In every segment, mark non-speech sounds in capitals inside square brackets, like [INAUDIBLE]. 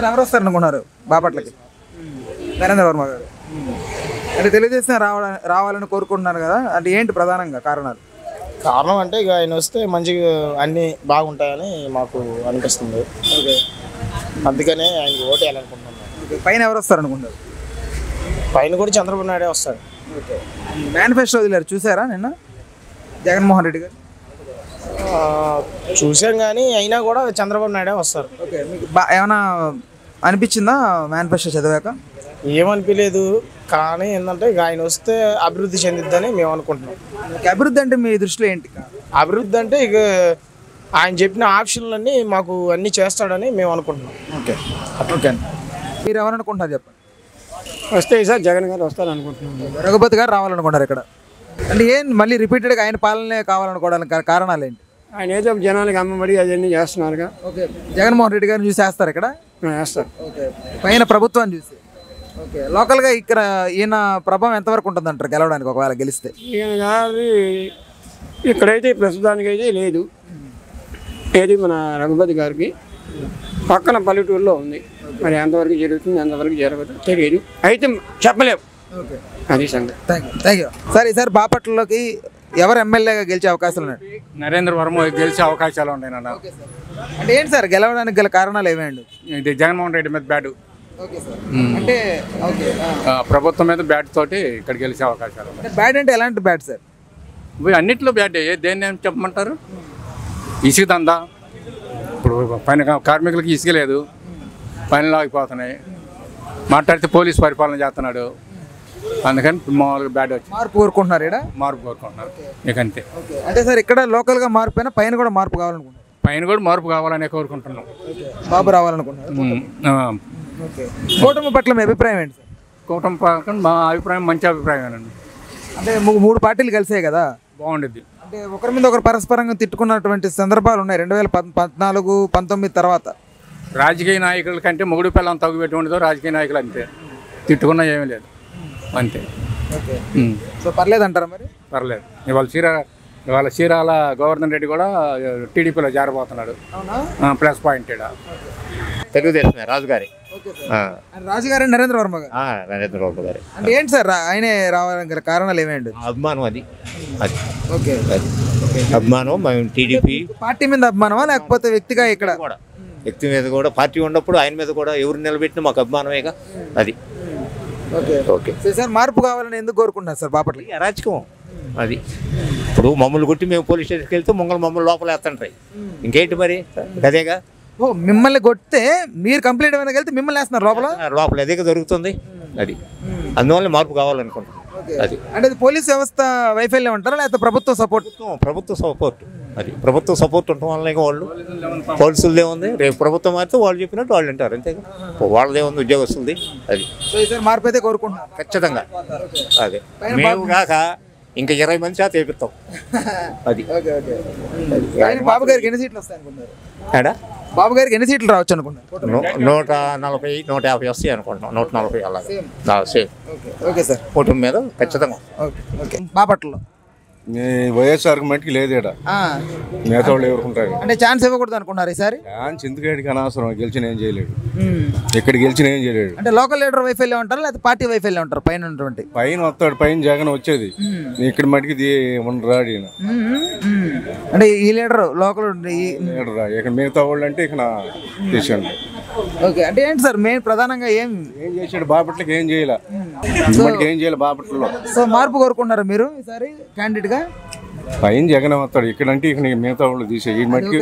ఈసారి ఎవరు వస్తారు అనుకున్నారు? బాపట్లకి? నరేంద్ర వర్మ గారు. అంటే తెలుగుదేశం రావడా రావాలని కోరుకుంటున్నారు కదా? అంటే ఏంటి ప్రధానంగా కారణాలు? కారణం అంటే ఇక ఆయన వస్తే మంచిగా అన్నీ బాగుంటాయని మాకు అనిపిస్తుంది. అందుకనే ఆయనకి ఓటు వేయాలనుకుంటున్నాం. ఓకే, పైన ఎవరు వస్తారు అనుకుంటారు పైన కూడా చంద్రబాబు నాయుడే వస్తాడు మేనిఫెస్టో వదిలేరు. చూసారా నిన్న? జగన్మోహన్ రెడ్డి గారు? చూసాం కానీ అయినా కూడా చంద్రబాబు నాయుడే వస్తారు. ఏమైనా అనిపించిందా మేనిఫెస్టో చదివాక? ఏమనిపించలేదు కానీ ఏంటంటే ఇక ఆయన వస్తే అభివృద్ధి చెందిద్దని మేము అనుకుంటున్నాం. మీకు అభివృద్ధి అంటే మీ దృష్టిలో ఏంటి? అభివృద్ధి అంటే ఇక ఆయన చెప్పిన ఆప్షన్లన్నీ మాకు అన్నీ చేస్తాడని మేము అనుకుంటున్నాం. Okay okay. అండి మీరు ఎవరు అనుకుంటున్నారు చెప్పండి? వస్తే ఈసారి జగన్ గారు వస్తారు అనుకుంటున్నాను రఘుపతి గారు రావాలనుకుంటారు ఇక్కడ. అంటే ఏం మళ్ళీ రిపీటెడ్గా ఆయన పాలనే కావాలనుకోవడానికి కారణాలు ఏంటి? ఆయన ఏదో జనాలకి అమ్మబడి అవన్నీ చేస్తున్నారుగా. ఓకే. జగన్మోహన్ రెడ్డి గారిని చూసి వేస్తారు ఇక్కడ? వేస్తారు. ఓకే. పైన ప్రభుత్వాన్ని చూసి. ఓకే. లోకల్గా ఇక్కడ ఈయన ప్రభావం ఎంతవరకు ఉంటుంది అంటారు గెలవడానికి ఒకవేళ గెలిస్తే? ఈయన గారి ఇక్కడైతే ప్రస్తుతానికైతే లేదు. ఏది మన రఘుపతి గారికి. పక్కన పల్లెటూరులో ఉంది. మరి ఎంతవరకు జరుగుతుంది ఎంతవరకు జరగదు తెలియదు. అయితే చెప్పలేము. ఓకే. అది సంగతి. Thank you thank you sir ఈసారి బాపట్లలోకి ఎవరు ఎమ్మెల్యేగా గెలిచే అవకాశాలు ఉన్నాయి? నరేంద్ర వర్మ గెలిచే అవకాశాలు ఉన్నాయి నాన్న. అంటే ఏంటి సార్ గెలవడానికి గల కారణాలు ఏమేండి ఇది జగన్మోహన్ రెడ్డి మీద బ్యాట్. సార్. అంటే ప్రభుత్వం మీద బ్యాట్ తోటి ఇక్కడ గెలిచే అవకాశాలు ఉన్నాయి. అంటే బ్యాడ్ అంటే ఎలాంటి బ్యాడ్ సార్? ఇవి అన్నిట్లో బ్యాట్. ఏ దేన్ని ఏం చెప్పమంటారు? ఇసుక దందా. ఇప్పుడు పైన కార్మికులకి ఇసుక లేదు. పనులు ఆగిపోతున్నాయి మాట్లాడితే పోలీస్ పరిపాలన చేస్తున్నాడు. అందుకని మామూలుగా బ్యాట్ వచ్చి మార్పు కోరుకుంటున్నారు ఇక్కడ మార్పు కోరుకుంటున్నారు. ఇక అంతే. అంటే సార్ ఇక్కడ లోకల్గా మార్పు అయినా పైన కూడా మార్పు కావాలనుకుంటున్నారు? పైన కూడా మార్పు కావాలనే కోరుకుంటున్నాం. బాబు ఓకే. కూటమి పట్ల మీ అభిప్రాయం ఏంటి సార్? కూటమి పక్కన మా అభిప్రాయం మంచి అభిప్రాయమేనండి. అంటే ము- మూడు పార్టీలు కలిసాయి కదా? బాగుండిద్ది. అంటే ఒకరి మీద ఒకరు పరస్పరంగా తిట్టుకున్నటువంటి సందర్భాలు ఉన్నాయి రెండు వేల పద్- పద్నాలుగు పంతొమ్మిది తర్వాత. రాజకీయ నాయకుల కంటే మొగుడు పిల్లం తగ్గు పెట్టి ఉండదు రాజకీయ నాయకులు అంతే. తిట్టుకున్నా ఏమీ లేదు. అంతే. సో పర్లేదు అంటారా మరి? పర్లేదు. ఇవాళ చీర ఇవాళ చీరాల గవర్నర్ రెడ్డి కూడా టీడీపీలో జారబోతున్నాడు ఆ, ప్లస్ పాయింట్ ఈడ. తెలుగుదేశమే రాజుగారి. Okay sir. అండ్ రాజుగారి నరేంద్ర వర్మ గారు? నరేంద్ర బాబు గారి. అంటే ఏంటి సార్ రా- ఆయనే రావడానికి కారణాలు ఏమేంటి అభిమానం అది. అది. ఓకే. అది. అభిమానం మేము టీడీపీ. పార్టీ మీద అభిమానమా లేకపోతే వ్యక్తిగా ఇక్కడ? కూడా వ్యక్తి మీద కూడా పార్టీ ఉన్నప్పుడు ఆయన మీద కూడా ఎవరు నిలబెట్టినా మాకు అభిమానమేగా. అది. ఓకే. సార్ మార్పు కావాలని ఎందుకు కోరుకుంటున్నారు సార్ బాపట్ల? అరాచకం. అది. ఇప్పుడు మమ్మల్ని కొట్టి మేము పోలీస్ స్టేషన్కి వెళ్తే మమ్మల్ని మమ్మల్ని లోపల వేస్తుంటాయి. ఇంకేంటి మరి? అదేగా ఓ మిమ్మల్ని కొడితే మీరు కంప్లీట్ అయినా వెళ్తే మిమ్మల్ని వేస్తున్నారు లోపల? లోపల అదేగా జరుగుతుంది. అది. అందువల్ల మార్పు కావాలనుకుంటున్నాం. అది. అంటే అది పోలీస్ వ్యవస్థ వైఫల్యం అంటారా? లేకపోతే ప్రభుత్వ సపోర్ట్ ప్రభుత్వం సపోర్ట్ అది ప్రభుత్వ సపోర్ట్ ఉండటం వల్ల వాళ్ళు పోలీసులదే ఉంది. రేపు ప్రభుత్వం మారితే వాళ్ళు చెప్పినట్టు వాళ్ళు వింటారు అంతే వాళ్ళదే ఉంది ఉద్యోగస్తులది. అది. మార్పు అయితే కోరుకుంటున్నారు. ఖచ్చితంగా. అదే. మేము కాక ఇంకా ఇరవై మంది చేత వేపిస్తాం అది. [LAUGHS] బాబు గారికి ఎన్ని సీట్లు వస్తాయి ఏడా బాబు గారికి ఎన్ని సీట్లు రావచ్చు అనుకుంటున్నారు? నూ- నూట నలభై నూట యాభై వస్తాయి అనుకుంటున్నాం. నూట నలభై అలా సేమ్. Okay sir. కుటుంబం మీద ఖచ్చితంగా. ఓకే. బాపట్లలో. వైఎస్ఆర్ మట్టికి లేదు ఇక్కడ మిగతా వాళ్ళు ఎవరుకుంటారు అంటే ఛాన్స్ ఇవ్వకూడదు అనుకున్నారు ఈసారి? ఛాన్స్ ఎందుకంటే అనవసరం? గెలిచిన ఏం చేయలేడు. ఇక్కడ గెలిచిన ఏం చేయలేడు. అంటే లోకల్ లీడర్ వైఫల్యం ఉంటారా? లేకపోతే పార్టీ వైఫల్యం ఉంటారు? పైన ఉన్నటువంటి? పైన వస్తాడు పైన జగన్ వచ్చేది. ఇక్కడ మట్టికి ఉండరాడు. అంటే ఈ లీడర్ లోకల్ ఈ లేడు రా. ఇక్కడ మిగతా వాళ్ళు అంటే ఇక తీసాడు ఓకే. అంటే ఏంటి సార్? మెయిన్ ప్రధానంగా ఏం? ఏం చేశాడు బాపట్లకి ఏం చేయలే. ఏం చేయాలి బాపట్లలో? సో మార్పు కోరుకుంటున్నారు మీరు ఈసారి క్యాండిడేట్గా? పైన జగన్ వస్తాడు ఇక్కడ అంటే ఇక మిగతా వాళ్ళు తీసే ఈ మట్టికి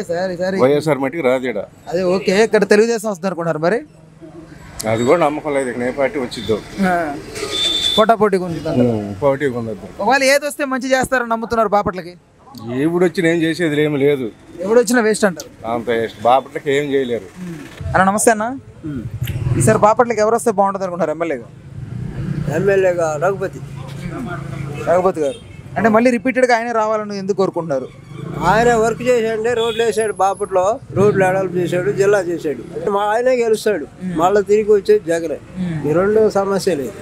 వైఎస్ఆర్ మట్టికి రాదు ఈడ అదే ఓకే ఇక్కడ తెలుగుదేశం వస్తుంది అనుకున్నారు మరి. అది కూడా నమ్మకం లేదు ఇక ఏ పార్టీ వచ్చిద్దో. పోటాపోటీగా పార్టీ ఉండదు ఒకవేళ ఏది వస్తే మంచి చేస్తారని నమ్ముతున్నారు బాపట్లకి. ఇప్పుడు వచ్చి ఏం చేసేది ఏమి లేదు. ఎవడు వచ్చినా వేస్ట్ అంటారు. అంత బాపట్లకి ఏం చేయలేరు. అన్న నమస్తే అన్న. ఈసారి బాపట్లకి ఎవరు వస్తే బాగుంటుంది అనుకుంటారు ఎమ్మెల్యేగా? ఎమ్మెల్యేగా రఘుపతి. రఘుపతి గారు. అంటే మళ్ళీ రిపీటెడ్గా ఆయనే రావాలని ఎందుకు కోరుకుంటున్నారు? ఆయన వర్క్ చేశాడే రోడ్లు వేసాడు బాపట్లో రోడ్లు ఎడల్పు చేశాడు జిల్లా చేశాడు. మా ఆయనే గెలుస్తాడు మళ్ళీ తిరిగి వచ్చేది జగనే. ఈ రెండు సమస్య లేదు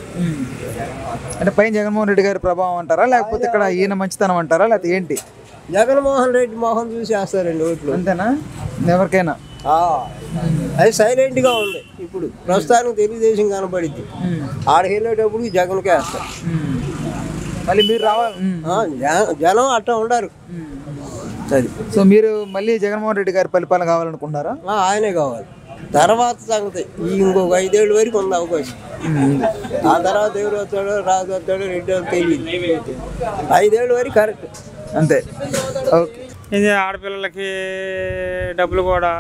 అంటే పైన జగన్మోహన్ రెడ్డి గారి ప్రభావం అంటారా లేకపోతే ఇక్కడ ఈయన మంచితనం అంటారా లేకపోతే ఏంటి? జగన్మోహన్ రెడ్డి మోహన్ చూసి వేస్తారండి ఓట్లు. అంతేనా? ఎవరికైనా? అది సైలెంట్గా ఉంది. ఇప్పుడు ప్రస్తుతానికి తెలుగుదేశం కనపడిద్ది. ఆడికి వెళ్ళేటప్పుడు జగన్కే వేస్తారు మళ్ళీ మీరు రావాలి. జనం అట్లా ఉండరు. అది. సో మీరు మళ్ళీ జగన్మోహన్ రెడ్డి గారి పరిపాలన కావాలనుకుంటున్నారా? ఆ, ఆయనే కావాలి. తర్వాత సంగతి. ఈ ఇంకొక ఐదేళ్ళు వరకు ఉంది అవకాశం. ఆ తర్వాత ఎవరు వస్తాడో రాజు వస్తాడో రెడ్డి తెలియదు. ఐదేళ్ళు వరకు కరెక్ట్. అంతే. ఓకే. ఇది ఆడపిల్లలకి డబ్బులు కూడా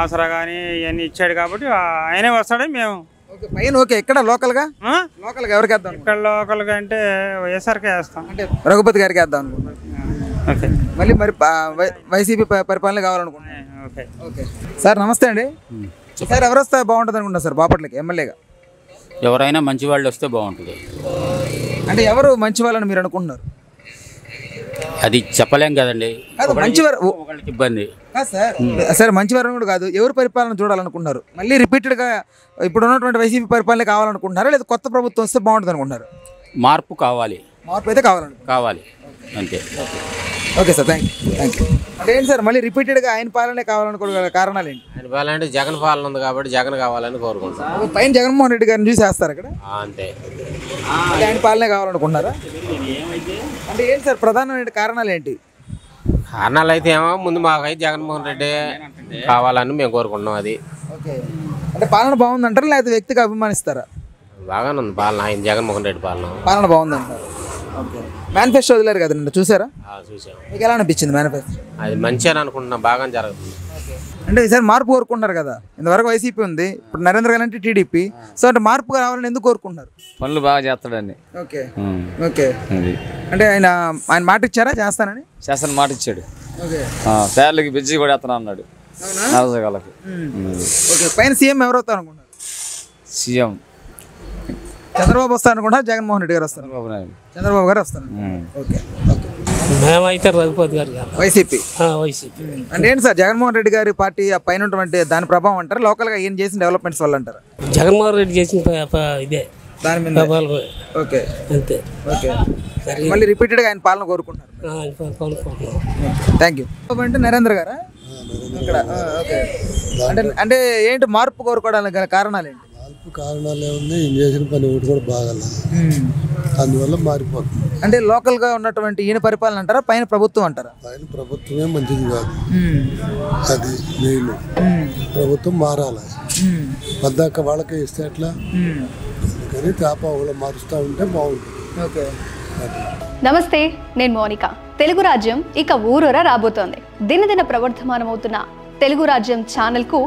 ఆసరా కానీ ఇవన్నీ ఇచ్చాడు కాబట్టి ఆయనే వస్తాడని మేము. ఓకే పైన ఓకే ఎక్కడ లోకల్గా? ఆ? లోకల్గా ఎవరికి వేద్దాం ఇక్కడ లోకల్గా అంటే వైఎస్ఆర్కే వేస్తాం. అంటే రఘుపతి గారికి వేద్దాం ఓకే. మళ్ళీ మరి వైసీపీ పరిపాలన కావాలనుకుంటున్నారు. ఓకే. ఓకే. సార్ నమస్తే అండి. సార్ ఎవరు వస్తే బాగుంటుంది అనుకుంటున్నారు సార్ బాపట్లకి ఎమ్మెల్యేగా? ఎవరైనా మంచి వాళ్ళు వస్తే బాగుంటుంది. అంటే ఎవరు మంచి వాళ్ళని మీరు అనుకుంటున్నారు? అది చెప్పలేం కదండి. కాదు మంచి ఇబ్బంది. సార్ సార్ మంచి వారు కూడా కాదు ఎవరు పరిపాలన చూడాలనుకుంటున్నారు? మళ్ళీ రిపీటెడ్గా ఇప్పుడు ఉన్నటువంటి వైసీపీ పరిపాలన కావాలనుకుంటున్నారా? లేదా కొత్త ప్రభుత్వం వస్తే బాగుంటుంది అనుకుంటున్నారు మార్పు కావాలి. మార్పు అయితే కావాలనుకుంటున్నారు. కావాలి. అంతే. Okay sir thank you thank you అంటే ఏంటి సార్ మళ్ళీ రిపీటెడ్గా ఆయన పాలనే కావాలనుకోవడం కారణాలు ఏంటి? ఆయన పాలంటే జగన్ పాలన ఉంది కాబట్టి జగన్ కావాలని కోరుకుంటాం పైన జగన్మోహన్ రెడ్డి గారిని చూసి వేస్తారు ఇక్కడ? ఆ, అంతే. అంటే ఆయన పాలనే కావాలనుకుంటున్నారా? అంటే ఏంటి సార్ ప్రధానమైన కారణాలు ఏంటి? కారణాలు అయితే ఏమో ముందు మాకైతే జగన్మోహన్ రెడ్డి కావాలని మేము కోరుకుంటున్నాం అది. ఓకే. అంటే పాలన బాగుందంటారా లేకపోతే వ్యక్తిగా అభిమానిస్తారా? బాగానే ఉంది పాలన ఆయన జగన్మోహన్ రెడ్డి పాలన. పాలన బాగుందంటారు? ఓకే. మేనిఫెస్టో వదిలేరు కదండి చూసారా? ఆ, చూసాం. మీకు ఎలా అనిపించింది మేనిఫెస్టో అది మంచి అని అనుకుంటున్నాం బాగా జరుగుతుంది. అంటే ఈసారి మార్పు కోరుకుంటున్నారు కదా ఇంతవరకు వైసీపీ ఉంది ఇప్పుడు నరేంద్ర గారు అంటే టీడీపీ సో అంటే మార్పు రావాలని ఎందుకు కోరుకుంటున్నారు? పనులు బాగా చేస్తాడండి. ఓకే. ఓకే. అంటే ఆయన ఆయన మాట ఇచ్చారా చేస్తానని? శాసన మాట ఇచ్చాడు. ఓకే. ఆ, పేర్లకి బిజ్జి కూడా ఎత్తనా అన్నాడు. నరసగాళ్ళకి ఓకే. పైన సీఎం ఎవరు అవుతారు అనుకుంటున్నారు సీఎం. చంద్రబాబు వస్తారు అనుకుంటారా జగన్మోహన్ రెడ్డి గారు వస్తారు. చంద్రబాబు నాయుడు. చంద్రబాబు గారు వస్తారు. Okay okay. మేమైతే రఘుపతి గారు వైసీపీ. వైసీపీ. అంటే ఏంటి సార్ జగన్మోహన్ రెడ్డి గారి పార్టీ ఆ పైన ఉన్నటువంటి దాని ప్రభావం అంటారు? లోకల్గా ఏం చేసిన డెవలప్మెంట్స్ వల్ల అంటారు? జగన్మోహన్ రెడ్డి చేసిన ఇదే. దాని మీద. ఓకే. అంతే. ఓకే. మళ్ళీ రిపీటెడ్గా ఆయన పాలన కొనుక్కుంటున్నాం థ్యాంక్ యూ అంటే నరేంద్ర గారా? ఇక్కడ ఓకే. అంటే అంటే ఏంటి మార్పు కోరుకోవడానికి గల కారణాలు ఏంటి? కారణాలు ఏముంది? ఈయన చేసిన పని ఒకటి కూడా బాగల. అందువల్ల మారిపోతుంది. అంటే లోకల్గా ఉన్నటువంటి ఈయన పరిపాలన అంటారా? పైన ప్రభుత్వం అంటారా? ఆయన ప్రభుత్వమే మంచిది కాదు. అది మెయిన్. ప్రభుత్వం మారాలి. పద్దాక వాళ్ళకే ఇస్తే ఎట్లా? అందుకని తేప మారుస్తూ ఉంటే బాగుంటుంది. ఓకే. నమస్తే నేను మోనిక. తెలుగు రాజ్యం ఇక ఊరూరా రాబోతోంది. దినదిన ప్రవర్ధమానమవుతున్న తెలుగు రాజ్యం ఛానల్కు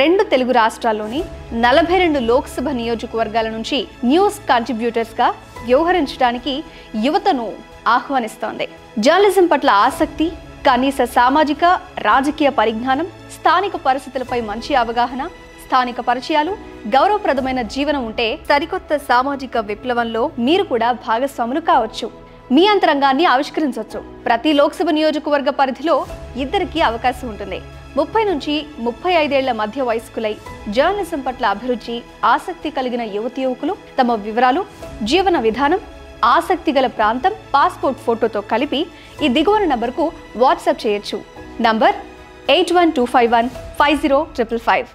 రెండు తెలుగు రాష్ట్రాల్లోని నలభై రెండు లోక్సభ నియోజకవర్గాల నుంచి న్యూస్ కాంట్రిబ్యూటర్స్గా వ్యవహరించడానికి యువతను ఆహ్వానిస్తోంది. జర్నలిజం పట్ల ఆసక్తి కనీస సామాజిక రాజకీయ పరిజ్ఞానం స్థానిక పరిస్థితులపై మంచి అవగాహన స్థానిక పరిచయాలు గౌరవప్రదమైన జీవనం ఉంటే సరికొత్త సామాజిక విప్లవంలో మీరు కూడా భాగస్వాములు కావచ్చు. మీ అంతరంగాన్ని ఆవిష్కరించవచ్చు. ప్రతి లోక్సభ నియోజకవర్గ పరిధిలో ఇద్దరికీ అవకాశం ఉంటుంది. ముప్పై నుంచి ముప్పై ఐదేళ్ళ మధ్య వయస్కులై జర్నలిజం పట్ల అభిరుచి ఆసక్తి కలిగిన యువతి యువకులు తమ వివరాలు జీవన విధానం ఆసక్తి గల ప్రాంతం పాస్పోర్ట్ ఫోటోతో కలిపి ఈ దిగువన నంబర్కు వాట్సాప్ చేయొచ్చు. Number eight one two five one five zero triple five.